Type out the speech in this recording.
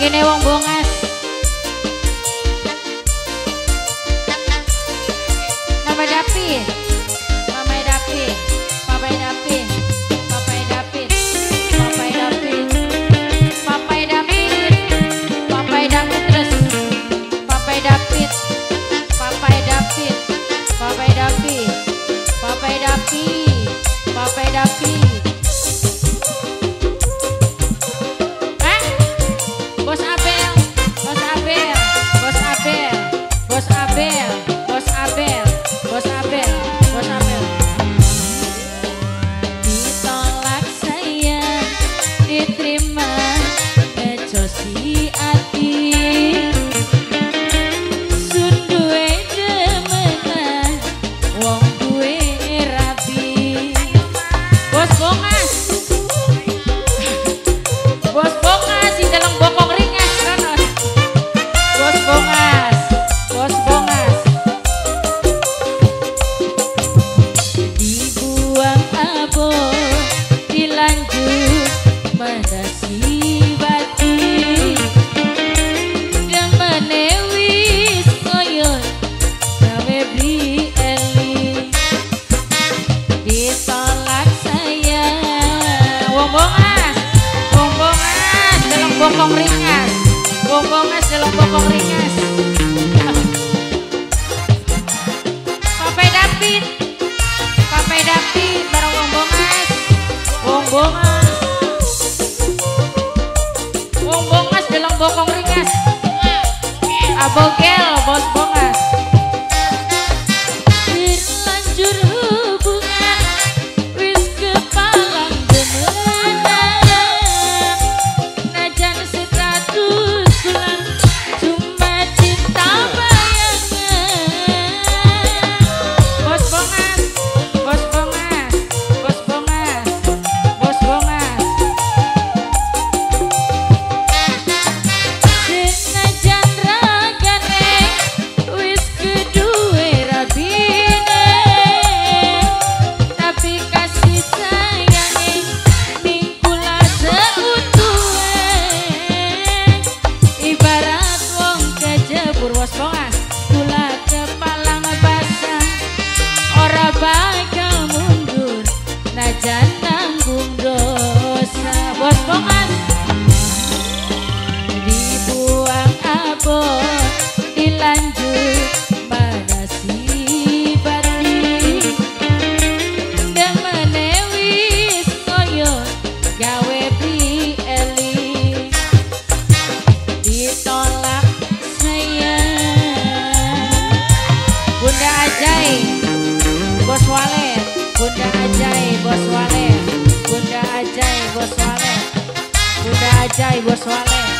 kene wong bongas nama dapi Papai dapi papa dapi papa dapi papa dapi Bento. bombongas bombongas dalam bokong ringas bombongas dalam bokong ringas papai dapit papai dapit bareng bombongas bombongas bombongas dalam bokong ringas abogel bombongas bos-bongan Gula kepala ngebasah Ora bakal mundur Najan nanggung dosa. Bos-bongan Dibuang abon. Esse aí gostou